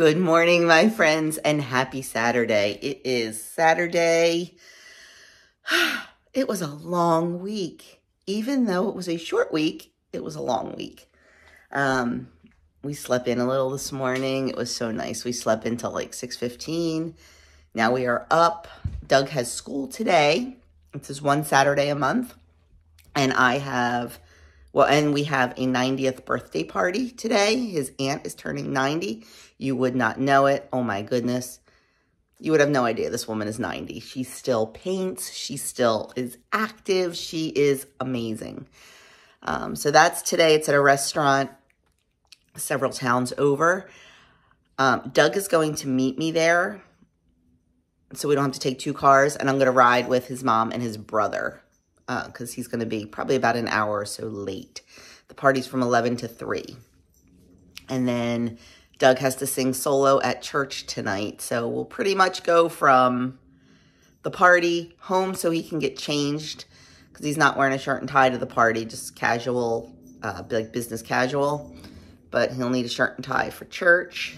Good morning, my friends, and happy Saturday. It is Saturday. It was a long week. Even though it was a short week, it was a long week. Um, we slept in a little this morning. It was so nice. We slept until like 6.15. Now we are up. Doug has school today. It's his one Saturday a month. And I have well, and we have a 90th birthday party today. His aunt is turning 90. You would not know it. Oh my goodness. You would have no idea this woman is 90. She still paints. She still is active. She is amazing. Um, so that's today. It's at a restaurant several towns over. Um, Doug is going to meet me there so we don't have to take two cars. And I'm going to ride with his mom and his brother because uh, he's going to be probably about an hour or so late. The party's from 11 to 3. And then Doug has to sing solo at church tonight. So we'll pretty much go from the party home so he can get changed because he's not wearing a shirt and tie to the party, just casual, uh, like business casual. But he'll need a shirt and tie for church.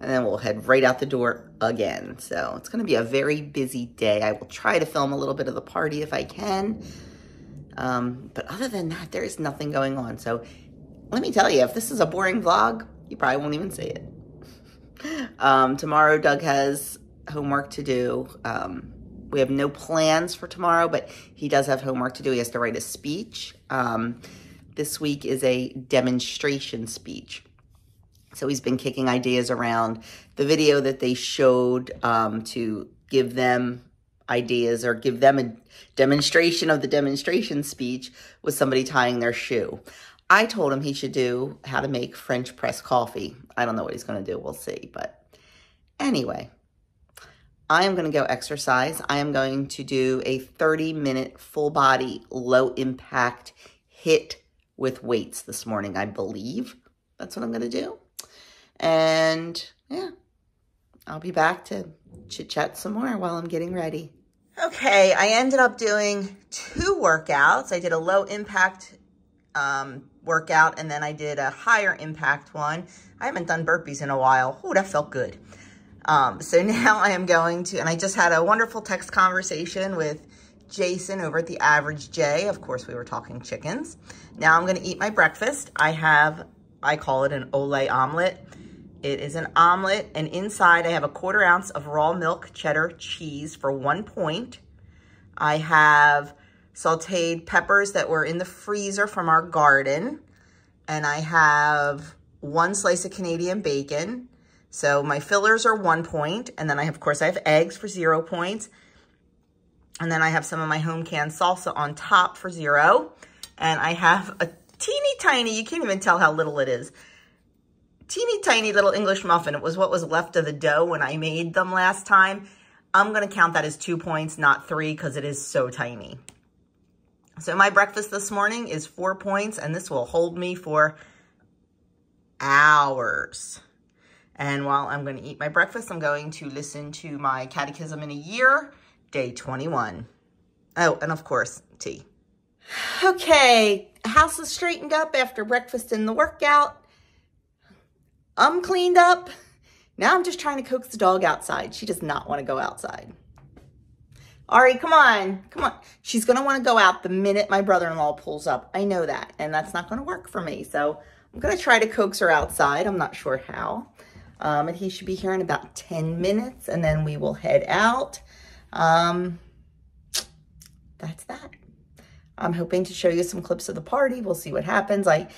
And then we'll head right out the door again. So it's going to be a very busy day. I will try to film a little bit of the party if I can. Um, but other than that, there is nothing going on. So let me tell you, if this is a boring vlog, you probably won't even see it. um, tomorrow, Doug has homework to do. Um, we have no plans for tomorrow, but he does have homework to do. He has to write a speech. Um, this week is a demonstration speech. So he's been kicking ideas around the video that they showed um, to give them ideas or give them a demonstration of the demonstration speech with somebody tying their shoe. I told him he should do how to make French press coffee. I don't know what he's going to do. We'll see. But anyway, I am going to go exercise. I am going to do a 30 minute full body, low impact HIIT with weights this morning, I believe. That's what I'm going to do. And yeah, I'll be back to chit chat some more while I'm getting ready. Okay, I ended up doing two workouts. I did a low impact um, workout and then I did a higher impact one. I haven't done burpees in a while. Oh, that felt good. Um, so now I am going to, and I just had a wonderful text conversation with Jason over at the Average J. Of course, we were talking chickens. Now I'm going to eat my breakfast. I have, I call it an Olay omelet. It is an omelet, and inside I have a quarter ounce of raw milk cheddar cheese for one point. I have sauteed peppers that were in the freezer from our garden, and I have one slice of Canadian bacon. So my fillers are one point, and then I have, of course, I have eggs for zero points. And then I have some of my home canned salsa on top for zero. And I have a teeny tiny, you can't even tell how little it is, teeny tiny little English muffin. It was what was left of the dough when I made them last time. I'm going to count that as two points, not three, because it is so tiny. So my breakfast this morning is four points, and this will hold me for hours. And while I'm going to eat my breakfast, I'm going to listen to my Catechism in a Year, day 21. Oh, and of course, tea. Okay, house is straightened up after breakfast and the workout. I'm cleaned up. Now I'm just trying to coax the dog outside. She does not want to go outside. Ari, come on. Come on. She's want to go out the minute my brother-in-law pulls up. I know that. And that's not to work for me. So I'm to try to coax her outside. I'm not sure how. Um, and he should be here in about 10 minutes. And then we will head out. Um, that's that. I'm hoping to show you some clips of the party. We'll see what happens. I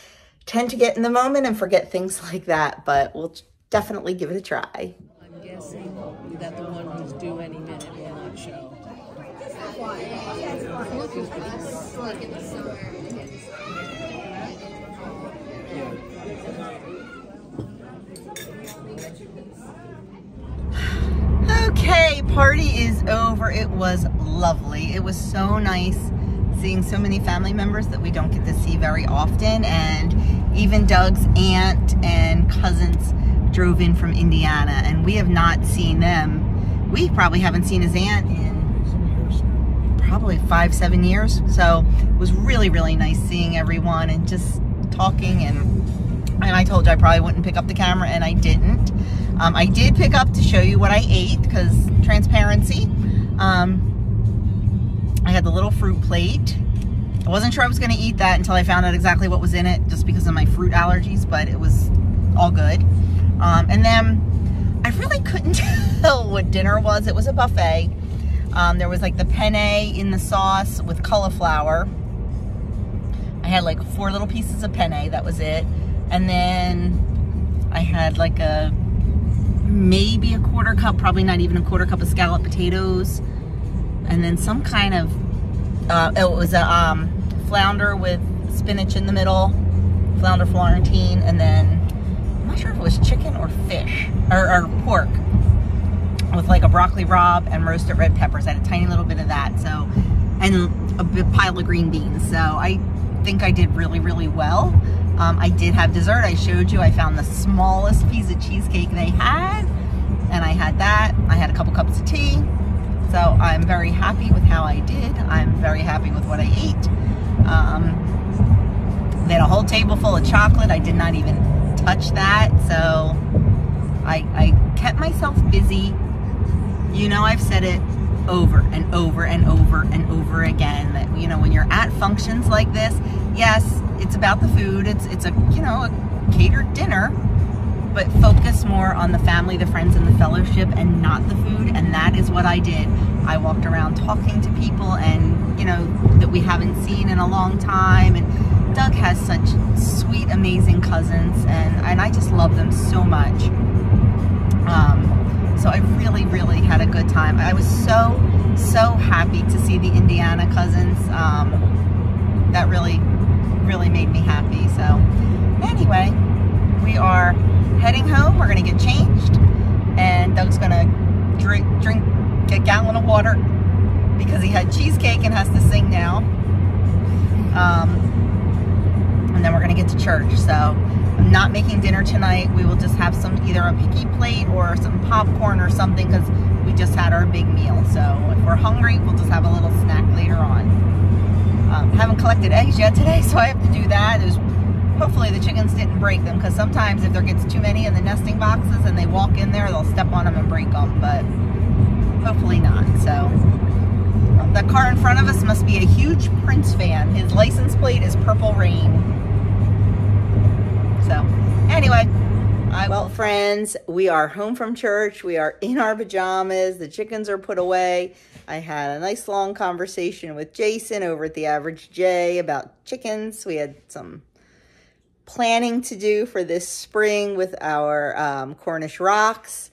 tend to get in the moment and forget things like that, but we'll definitely give it a try. I'm guessing that the one who's due any minute will not show. Okay, party is over. It was lovely. It was so nice seeing so many family members that we don't get to see very often. And even Doug's aunt and cousins drove in from Indiana, and we have not seen them. We probably haven't seen his aunt in probably five, seven years. So it was really, really nice seeing everyone and just talking and and I told you I probably wouldn't pick up the camera and I didn't. Um, I did pick up to show you what I ate because transparency. Um, I had the little fruit plate. I wasn't sure I was going to eat that until I found out exactly what was in it just because of my fruit allergies, but it was all good. Um, and then I really couldn't tell what dinner was. It was a buffet. Um, there was like the penne in the sauce with cauliflower. I had like four little pieces of penne, that was it. And then I had like a maybe a quarter cup, probably not even a quarter cup of scalloped potatoes. And then some kind of, uh, it was a um, flounder with spinach in the middle, flounder Florentine, and then I'm not sure if it was chicken or fish, or, or pork with like a broccoli rabe and roasted red peppers. I had a tiny little bit of that. So, and a big pile of green beans. So I think I did really, really well. Um, I did have dessert. I showed you. I found the smallest piece of cheesecake they had, and I had that. I had a couple cups of tea. So I'm very happy with how I did. I'm very happy with what I ate. Um, they had a whole table full of chocolate. I did not even touch that. So I, I kept myself busy. You know, I've said it over and over and over and over again that you know when you're at functions like this yes it's about the food it's it's a you know a catered dinner but focus more on the family the friends and the fellowship and not the food and that is what i did i walked around talking to people and you know that we haven't seen in a long time and doug has such sweet amazing cousins and and i just love them so much um, so I really, really had a good time. I was so, so happy to see the Indiana cousins. Um, that really, really made me happy. So anyway, we are heading home. We're going to get changed. And Doug's going to drink, drink a gallon of water because he had cheesecake and has to sing now. Um, and then we're going to get to church. So I'm not making dinner tonight. We will just have some, either a picky plate or some popcorn or something because we just had our big meal. So if we're hungry, we'll just have a little snack later on. Um, haven't collected eggs yet today, so I have to do that. There's, hopefully the chickens didn't break them because sometimes if there gets too many in the nesting boxes and they walk in there, they'll step on them and break them, but hopefully not. So the car in front of us must be a huge Prince fan. His license plate is Purple Rain. So, anyway, I well, friends, we are home from church. We are in our pajamas. The chickens are put away. I had a nice long conversation with Jason over at the Average J about chickens. We had some planning to do for this spring with our um, Cornish rocks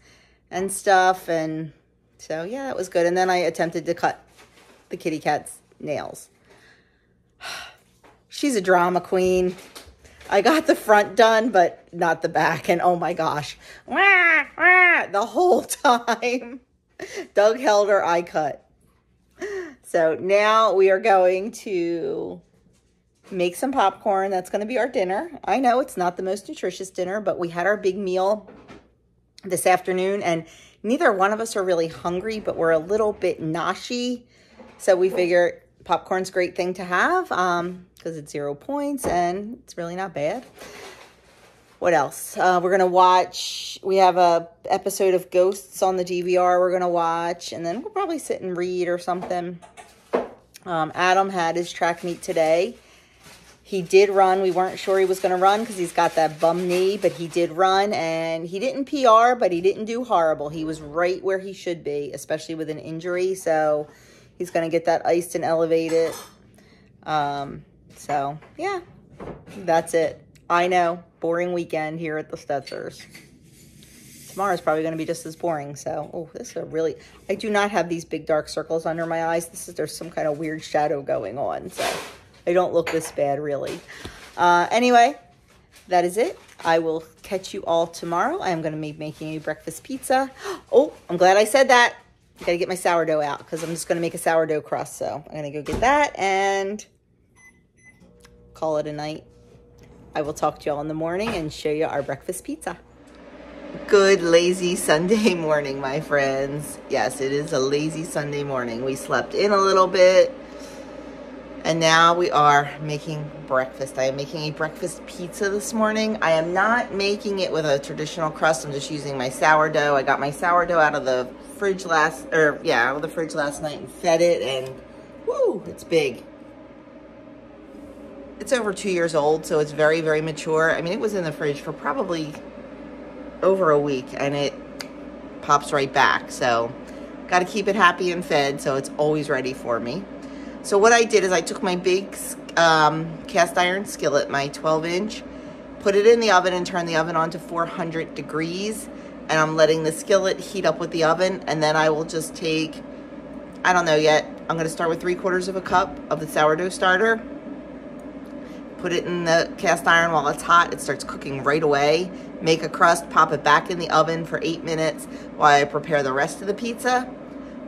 and stuff. And so, yeah, that was good. And then I attempted to cut the kitty cat's nails. She's a drama queen. I got the front done, but not the back. And oh my gosh, wah, wah, the whole time. Doug held her, I cut. So now we are going to make some popcorn. That's going to be our dinner. I know it's not the most nutritious dinner, but we had our big meal this afternoon and neither one of us are really hungry, but we're a little bit noshy. So we figure popcorn's a great thing to have. Um, because it's zero points and it's really not bad. What else? Uh, we're going to watch, we have a episode of Ghosts on the DVR we're going to watch, and then we'll probably sit and read or something. Um, Adam had his track meet today. He did run. We weren't sure he was going to run because he's got that bum knee, but he did run and he didn't PR, but he didn't do horrible. He was right where he should be, especially with an injury. So he's going to get that iced and elevated. Um, so, yeah, that's it. I know, boring weekend here at the Stetzers. Tomorrow's probably going to be just as boring. So, oh, this is a really, I do not have these big dark circles under my eyes. This is, there's some kind of weird shadow going on. So, I don't look this bad, really. Uh, anyway, that is it. I will catch you all tomorrow. I am going to be making a breakfast pizza. Oh, I'm glad I said that. I got to get my sourdough out because I'm just going to make a sourdough crust. So I'm going to go get that and call it a night. I will talk to y'all in the morning and show you our breakfast pizza. Good lazy Sunday morning, my friends. Yes, it is a lazy Sunday morning. We slept in a little bit And now we are making breakfast. I am making a breakfast pizza this morning. I am not making it with a traditional crust. I'm just using my sourdough. I got my sourdough out of the fridge last, or yeah, out of the fridge last night and fed it and whoo, it's big. It's over two years old, so it's very, very mature. I mean, it was in the fridge for probably over a week and it pops right back. So got to keep it happy and fed so it's always ready for me. So what I did is I took my big um, cast iron skillet, my 12 inch, put it in the oven and turned the oven on to 400 degrees. And I'm letting the skillet heat up with the oven. And then I will just take, I don't know yet, I'm going to start with three quarters of a cup of the sourdough starter. Put it in the cast iron while it's hot. It starts cooking right away. Make a crust, pop it back in the oven for eight minutes while I prepare the rest of the pizza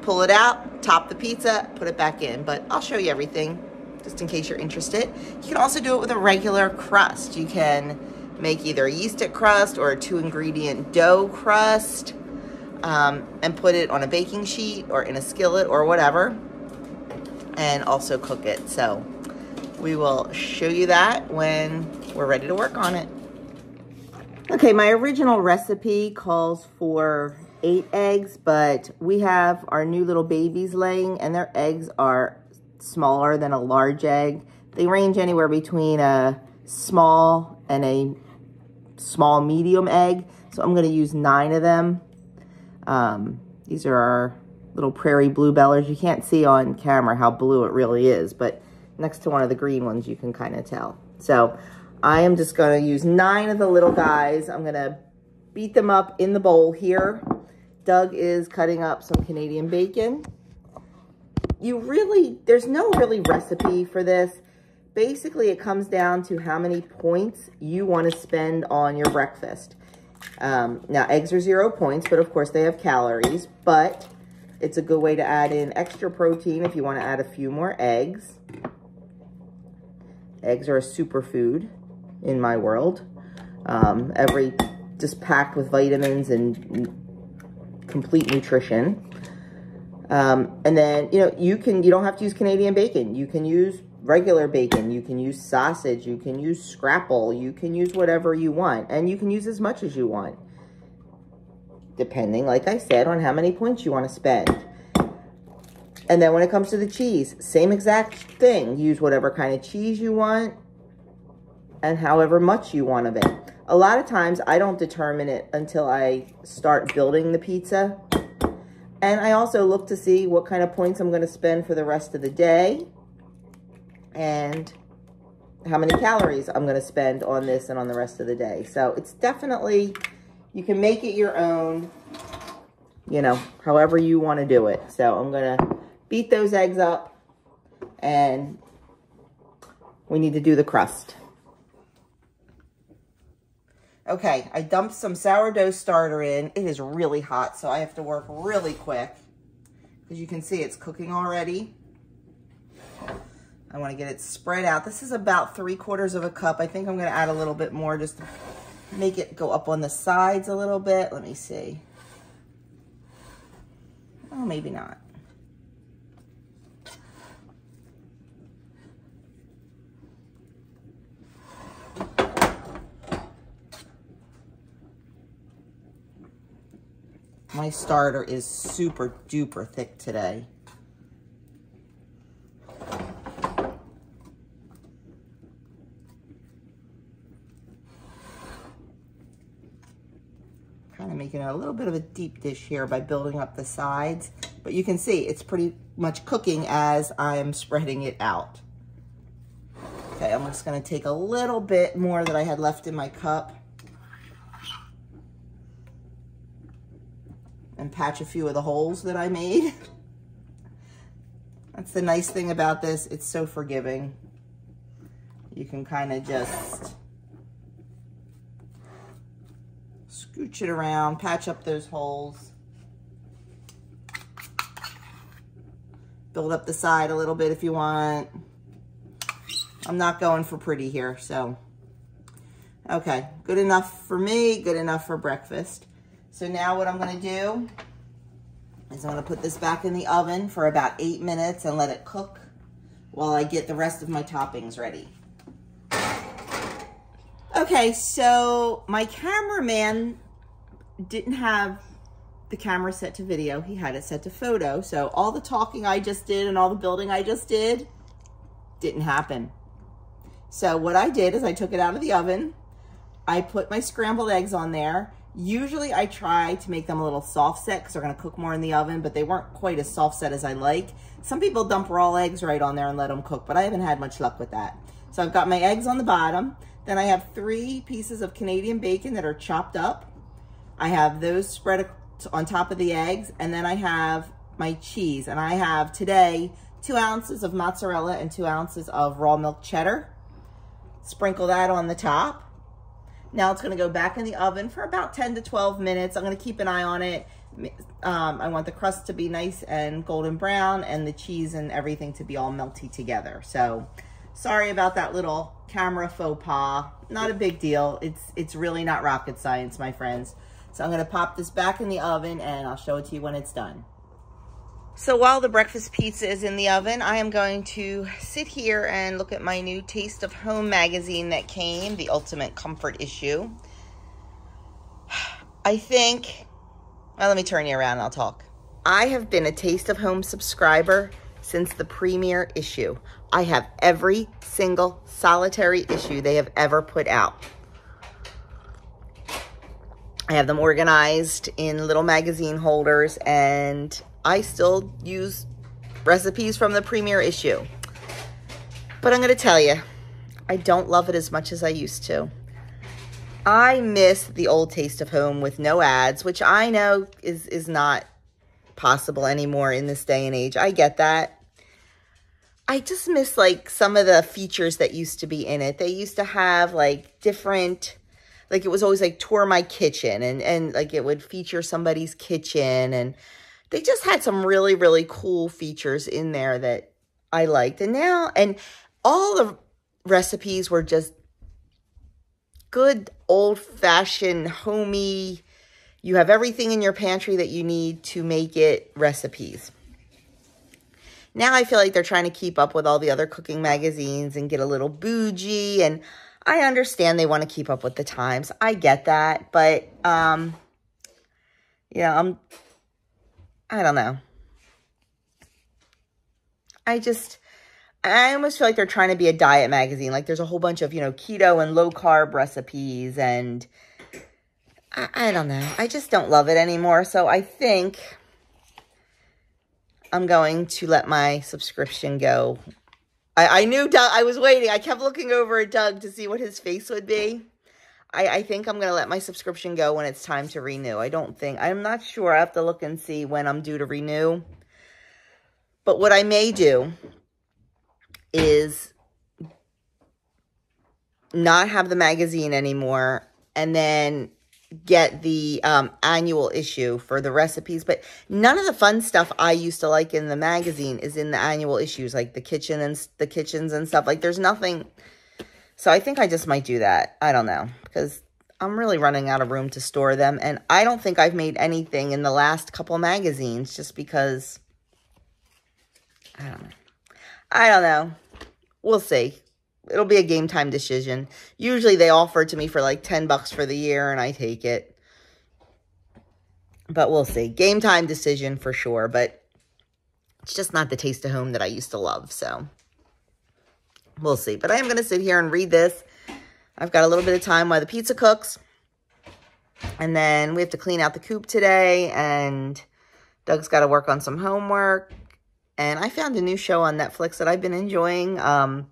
pull it out, top the pizza, put it back in. But I'll show you everything just in case you're interested. You can also do it with a regular crust. You can make either a yeast it crust or a two ingredient dough crust um, and put it on a baking sheet or in a skillet or whatever and also cook it. So we will show you that when we're ready to work on it. Okay, my original recipe calls for eight eggs, but we have our new little babies laying and their eggs are smaller than a large egg. They range anywhere between a small and a small medium egg. So I'm going to use nine of them. Um, these are our little prairie blue bellers. You can't see on camera how blue it really is, but next to one of the green ones, you can kind of tell. So I am just going to use nine of the little guys. I'm going to beat them up in the bowl here. Doug is cutting up some Canadian bacon. You really, there's no really recipe for this. Basically, it comes down to how many points you want to spend on your breakfast. Um, now, eggs are zero points, but of course they have calories, but it's a good way to add in extra protein if you want to add a few more eggs. Eggs are a superfood in my world. Um, every, just packed with vitamins and complete nutrition. Um, and then, you know, you can, you don't have to use Canadian bacon. You can use regular bacon. You can use sausage. You can use scrapple. You can use whatever you want. And you can use as much as you want. Depending, like I said, on how many points you want to spend. And then when it comes to the cheese, same exact thing. Use whatever kind of cheese you want and however much you want of it. A lot of times I don't determine it until I start building the pizza. And I also look to see what kind of points I'm going to spend for the rest of the day. And how many calories I'm going to spend on this and on the rest of the day. So it's definitely, you can make it your own, you know, however you want to do it. So I'm going to beat those eggs up and we need to do the crust. Okay, I dumped some sourdough starter in. It is really hot, so I have to work really quick. As you can see, it's cooking already. I want to get it spread out. This is about three quarters of a cup. I think I'm going to add a little bit more just to make it go up on the sides a little bit. Let me see. Oh, maybe not. My starter is super duper thick today. Kind of making a little bit of a deep dish here by building up the sides. But you can see it's pretty much cooking as I'm spreading it out. Okay, I'm just going to take a little bit more that I had left in my cup patch a few of the holes that I made. That's the nice thing about this. It's so forgiving. You can kind of just scooch it around, patch up those holes. Build up the side a little bit if you want. I'm not going for pretty here, so. Okay, good enough for me, good enough for breakfast. So now what I'm gonna do is I'm gonna put this back in the oven for about eight minutes and let it cook while I get the rest of my toppings ready. Okay, so my cameraman didn't have the camera set to video. He had it set to photo. So all the talking I just did and all the building I just did didn't happen. So what I did is I took it out of the oven. I put my scrambled eggs on there. Usually I try to make them a little soft set because they're going to cook more in the oven, but they weren't quite as soft set as I like. Some people dump raw eggs right on there and let them cook, but I haven't had much luck with that. So I've got my eggs on the bottom. Then I have three pieces of Canadian bacon that are chopped up. I have those spread on top of the eggs. And then I have my cheese. And I have today two ounces of mozzarella and two ounces of raw milk cheddar. Sprinkle that on the top. Now it's going to go back in the oven for about 10 to 12 minutes. I'm going to keep an eye on it. Um, I want the crust to be nice and golden brown and the cheese and everything to be all melty together. So sorry about that little camera faux pas. Not a big deal. It's, it's really not rocket science, my friends. So I'm going to pop this back in the oven and I'll show it to you when it's done. So while the breakfast pizza is in the oven, I am going to sit here and look at my new Taste of Home magazine that came, the Ultimate Comfort issue. I think, well, let me turn you around and I'll talk. I have been a Taste of Home subscriber since the premiere issue. I have every single solitary issue they have ever put out. I have them organized in little magazine holders and I still use recipes from the premiere issue. But I'm going to tell you, I don't love it as much as I used to. I miss the old taste of home with no ads, which I know is is not possible anymore in this day and age. I get that. I just miss like some of the features that used to be in it. They used to have like different like it was always like tour my kitchen and and like it would feature somebody's kitchen and they just had some really, really cool features in there that I liked. And now, and all the recipes were just good, old fashioned, homey. You have everything in your pantry that you need to make it recipes. Now I feel like they're trying to keep up with all the other cooking magazines and get a little bougie. And I understand they want to keep up with the times. I get that. But, um, yeah, I'm I don't know. I just, I almost feel like they're trying to be a diet magazine. Like there's a whole bunch of, you know, keto and low carb recipes and I, I don't know. I just don't love it anymore. So I think I'm going to let my subscription go. I, I knew Doug, I was waiting. I kept looking over at Doug to see what his face would be. I, I think I'm going to let my subscription go when it's time to renew. I don't think, I'm not sure. I have to look and see when I'm due to renew. But what I may do is not have the magazine anymore and then get the um, annual issue for the recipes. But none of the fun stuff I used to like in the magazine is in the annual issues, like the kitchen and the kitchens and stuff. Like there's nothing so I think I just might do that. I don't know because I'm really running out of room to store them. And I don't think I've made anything in the last couple magazines just because, I don't know. I don't know. We'll see. It'll be a game time decision. Usually they offer it to me for like 10 bucks for the year and I take it. But we'll see. Game time decision for sure. But it's just not the taste of home that I used to love. So We'll see. But I am going to sit here and read this. I've got a little bit of time while the pizza cooks. And then we have to clean out the coop today. And Doug's got to work on some homework. And I found a new show on Netflix that I've been enjoying. Um,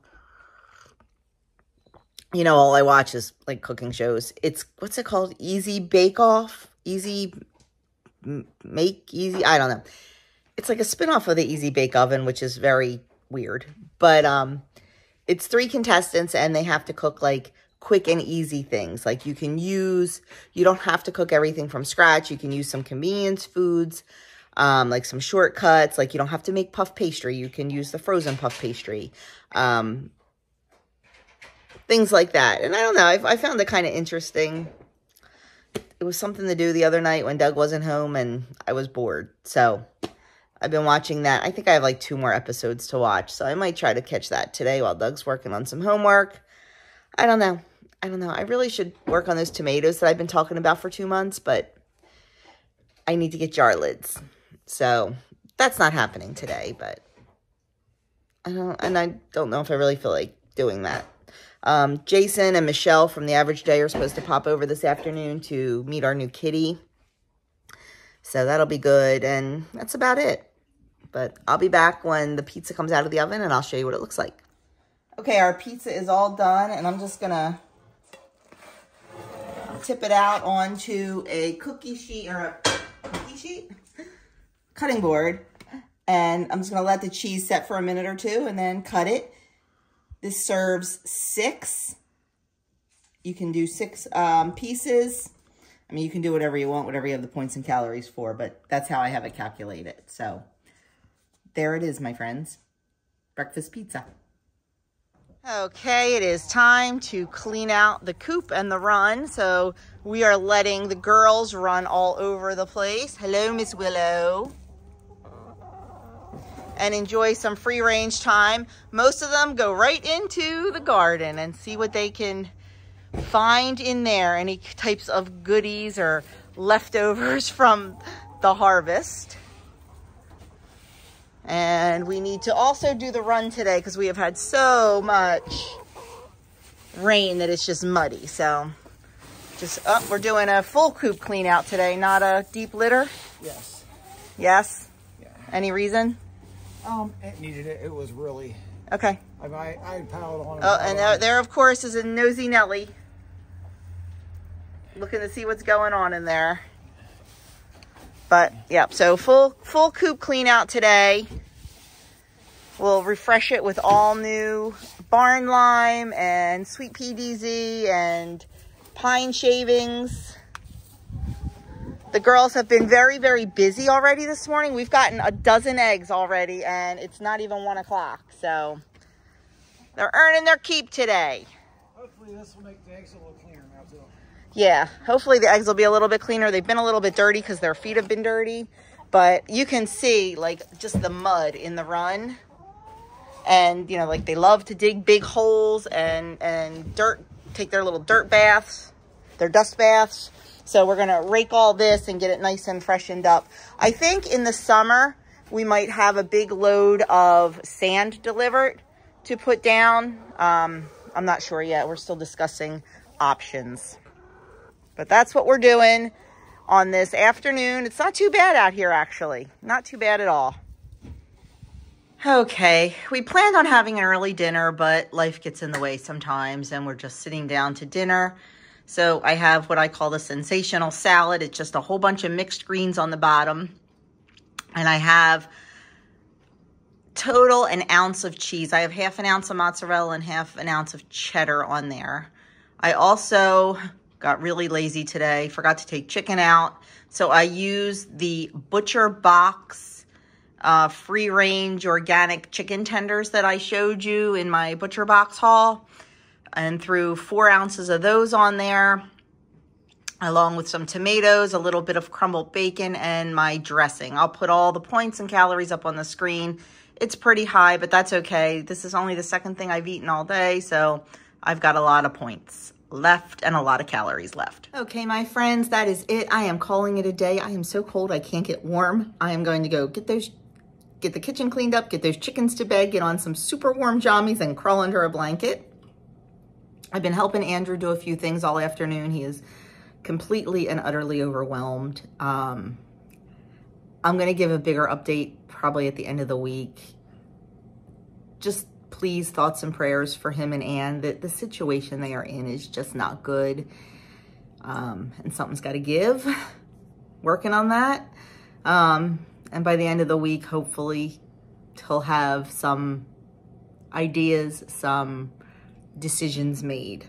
you know, all I watch is like cooking shows. It's, what's it called? Easy Bake Off? Easy Make Easy? I don't know. It's like a spinoff of the Easy Bake Oven, which is very weird. But, um, it's three contestants and they have to cook like quick and easy things. Like you can use, you don't have to cook everything from scratch. You can use some convenience foods, um, like some shortcuts. Like you don't have to make puff pastry. You can use the frozen puff pastry. Um, things like that. And I don't know, I, I found it kind of interesting. It was something to do the other night when Doug wasn't home and I was bored. So I've been watching that. I think I have like two more episodes to watch, so I might try to catch that today while Doug's working on some homework. I don't know. I don't know. I really should work on those tomatoes that I've been talking about for two months, but I need to get jar lids. So that's not happening today, but I don't, and I don't know if I really feel like doing that. Um, Jason and Michelle from The Average J are supposed to pop over this afternoon to meet our new kitty. So that'll be good. And that's about it. But I'll be back when the pizza comes out of the oven and I'll show you what it looks like. Okay, our pizza is all done and I'm just to tip it out onto a cookie sheet or a cookie sheet? Cutting board. And I'm just to let the cheese set for a minute or two and then cut it. This serves six. You can do six um, pieces. I mean, you can do whatever you want, whatever you have the points and calories for, but that's how I have it calculated. So there it is, my friends. Breakfast pizza. Okay, it is time to clean out the coop and the run. So we are letting the girls run all over the place. Hello, Miss Willow. And enjoy some free range time. Most of them go right into the garden and see what they can find in there. Any types of goodies or leftovers from the harvest. And we need to also do the run today because we have had so much rain that it's just muddy. So just, oh, we're doing a full coop clean out today, not a deep litter? Yes. Yes? Yeah. Any reason? Um, it needed it. It was really, Okay. I, I, I piled on. Oh, and there, there, of course, is a nosy Nelly. Looking to see what's going on in there. But, yep, so full, full coop clean out today. We'll refresh it with all new barn lime and sweet PDZ and pine shavings. The girls have been very, very busy already this morning. We've gotten a dozen eggs already and it's not even one o'clock. So they're earning their keep today. Hopefully this will make the eggs a little cleaner. Yeah, hopefully the eggs will be a little bit cleaner. They've been a little bit dirty because their feet have been dirty. But you can see like just the mud in the run. And, you know, like they love to dig big holes and, and dirt, take their little dirt baths, their dust baths. So we're going to rake all this and get it nice and freshened up. I think in the summer, we might have a big load of sand delivered to put down. Um, I'm not sure yet. We're still discussing options. But that's what we're doing on this afternoon. It's not too bad out here, actually. Not too bad at all. Okay, we planned on having an early dinner, but life gets in the way sometimes, and we're just sitting down to dinner. So I have what I call the sensational salad. It's just a whole bunch of mixed greens on the bottom. And I have total an ounce of cheese. I have half an ounce of mozzarella and half an ounce of cheddar on there. I also got really lazy today, forgot to take chicken out. So I used the Butcher Box uh, free range organic chicken tenders that I showed you in my Butcher Box haul and threw four ounces of those on there along with some tomatoes, a little bit of crumbled bacon, and my dressing. I'll put all the points and calories up on the screen. It's pretty high, but that's okay. This is only the second thing I've eaten all day, so I've got a lot of points left and a lot of calories left. Okay, my friends, that is it. I am calling it a day. I am so cold I can't get warm. I am going to go get those get the kitchen cleaned up, get those chickens to bed, get on some super warm jammies and crawl under a blanket. I've been helping Andrew do a few things all afternoon. He is completely and utterly overwhelmed. Um, I'm going to give a bigger update probably at the end of the week. Just please thoughts and prayers for him and Anne that the situation they are in is just not good. Um, and something's got to give. Working on that. Um, and by the end of the week, hopefully he'll have some ideas, some decisions made.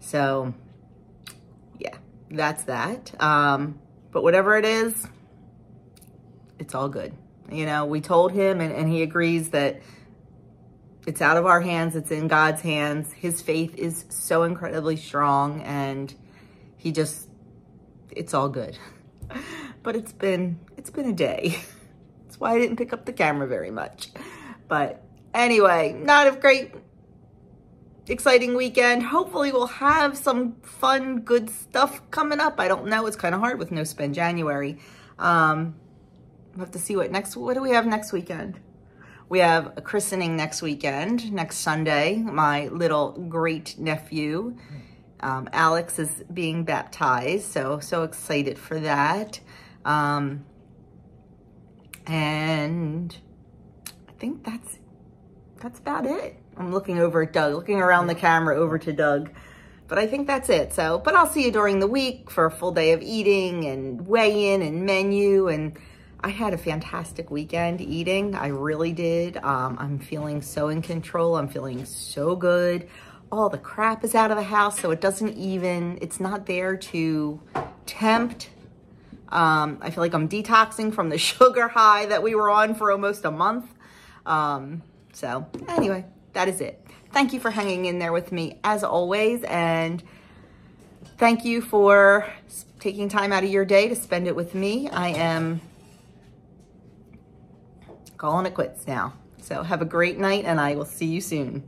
So yeah, that's that. Um, but whatever it is, it's all good. You know, we told him and, and he agrees that it's out of our hands. It's in God's hands. His faith is so incredibly strong and he just, it's all good. But it's been, it's been a day. That's why I didn't pick up the camera very much. But anyway, not a great, exciting weekend. Hopefully we'll have some fun, good stuff coming up. I don't know. It's kind of hard with no spend January. Um, we'll have to see what next, what do we have next weekend? We have a christening next weekend, next Sunday. My little great nephew, um, Alex, is being baptized. So, so excited for that. Um, and I think that's, that's about it. I'm looking over at Doug, looking around the camera over to Doug. But I think that's it. So, but I'll see you during the week for a full day of eating and weigh-in and menu. And I had a fantastic weekend eating. I really did. Um, I'm feeling so in control. I'm feeling so good. All the crap is out of the house, so it doesn't even, it's not there to tempt um, I feel like I'm detoxing from the sugar high that we were on for almost a month. Um, so anyway, that is it. Thank you for hanging in there with me as always. And thank you for taking time out of your day to spend it with me. I am calling it quits now. So have a great night and I will see you soon.